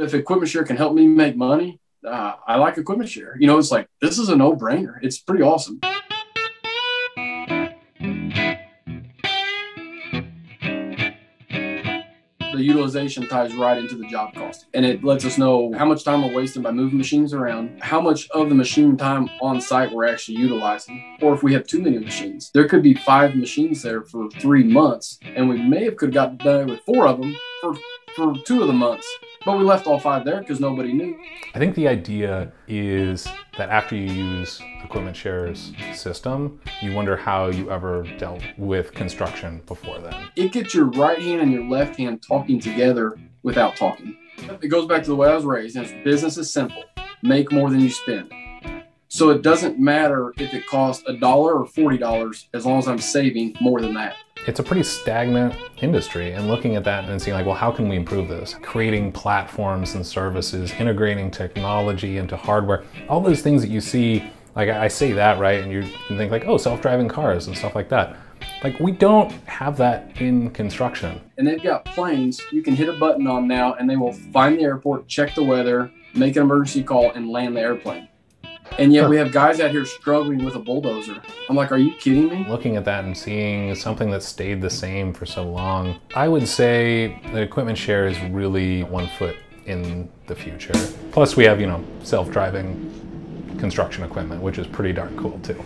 If EquipmentShare can help me make money, uh, I like EquipmentShare. You know, it's like this is a no brainer. It's pretty awesome. the utilization ties right into the job cost. And it lets us know how much time we're wasting by moving machines around, how much of the machine time on site we're actually utilizing, or if we have too many machines. There could be five machines there for three months, and we may have could have gotten done with four of them for, for two of the months. But we left all five there because nobody knew. I think the idea is that after you use EquipmentShare's system, you wonder how you ever dealt with construction before then. It gets your right hand and your left hand talking together without talking. It goes back to the way I was raised. And business is simple. Make more than you spend. So it doesn't matter if it costs a dollar or forty dollars as long as I'm saving more than that it's a pretty stagnant industry and looking at that and seeing like well how can we improve this? Creating platforms and services integrating technology into hardware all those things that you see like i say that right and you think like oh self-driving cars and stuff like that. Like we don't have that in construction. And they've got planes. You can hit a button on now and they will find the airport check the weather make an emergency call and land the airplane and yet we have guys out here struggling with a bulldozer. I'm like, are you kidding me? Looking at that and seeing something that stayed the same for so long, I would say the EquipmentShare is really one foot in the future. Plus we have, you know, self-driving construction equipment, which is pretty darn cool too.